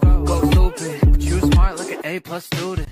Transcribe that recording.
Go stupid, but you smart like an A plus student.